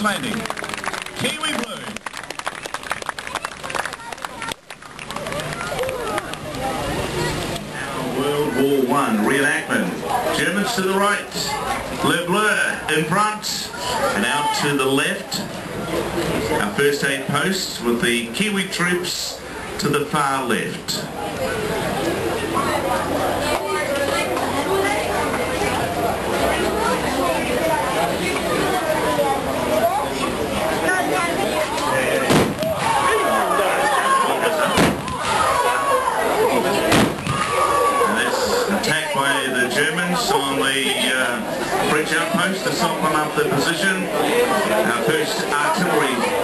King's Landing. Kiwi Blue. World War One reenactment. Germans to the right, Le Bleu in front, and out to the left. Our first aid posts with the Kiwi troops to the far left. Attacked by the Germans on the uh, French outpost to soften up the position. Our first artillery